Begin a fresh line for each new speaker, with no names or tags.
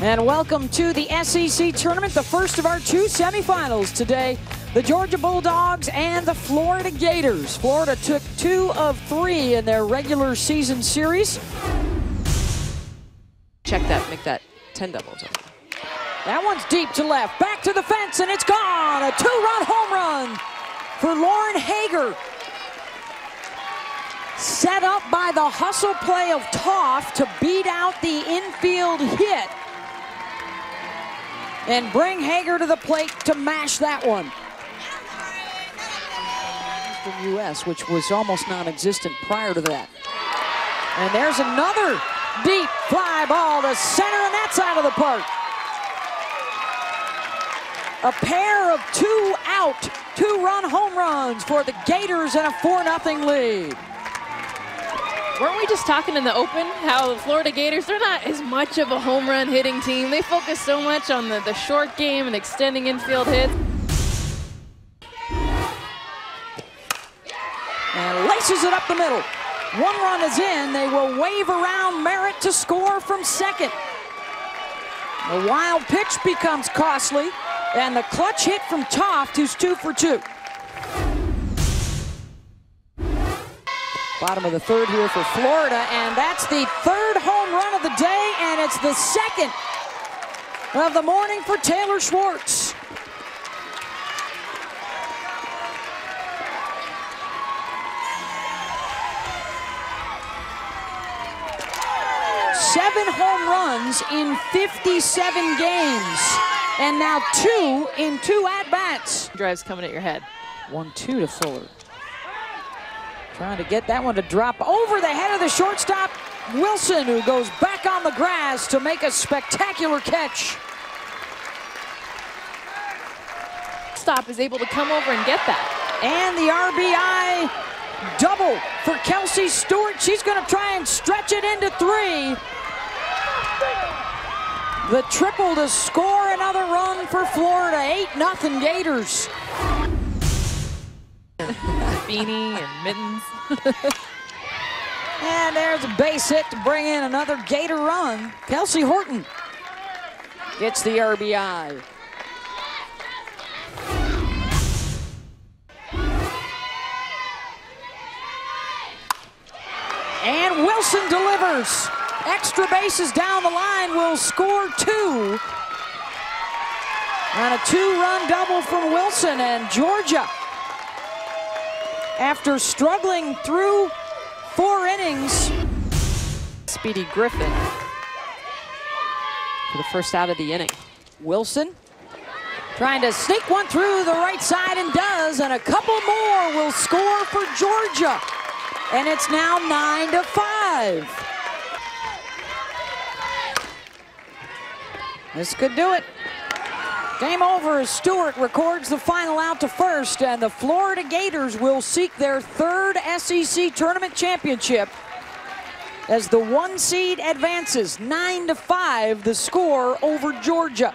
And welcome to the SEC tournament, the first of our two semifinals today. The Georgia Bulldogs and the Florida Gators. Florida took two of three in their regular season series.
Check that, make that 10 doubles.
That one's deep to left, back to the fence, and it's gone. A two-run home run for Lauren Haeger. Set up by the hustle play of Tofft to beat out the infield hit and bring Haeger to the plate to mash that one. U.S., which was almost non-existent prior to that. And there's another deep fly ball to center, and that's out of the park. A pair of two out, two-run home runs for the Gators and a 4-0 lead.
Weren't we just talking in the open how the Florida Gators, they're not as much of a home run hitting team. They focus so much on the, the short game and extending infield hits.
And laces it up the middle. One run is in. They will wave around Merritt to score from second. The wild pitch becomes costly, and the clutch hit from Tofft, who's two for two. Bottom of the third here for Florida, and that's the third home run of the day, and it's the second of the morning for Taylor Schwarz. Seven home runs in 57 games, and now two in two at-bats.
Drives coming at your head.
One-two to Fuller. Trying to get that one to drop over the head of the shortstop, Wilson, who goes back on the grass to make a spectacular catch.
Stop is able to come over and get that.
And the RBI double for Kelsey Stewart. She's going to try and stretch it into three. The triple to score another run for Florida. 8-0 Gators.
Beanie and mittens.
and there's a base hit to bring in another Gator run. Kelsey Horton gets the RBI. And Wilson delivers. Extra bases down the line will score two. And a two-run double from Wilson and Georgia. After struggling through four innings.
Speedy Griffin for the first out of the inning.
Wilson trying to sneak one through the right side and does, and a couple more will score for Georgia. And it's now nine to five. This could do it. Game over as Stewart records the final out to first, and the Florida Gators will seek their third SEC tournament championship as the one seed advances 9 to 5 the score over Georgia.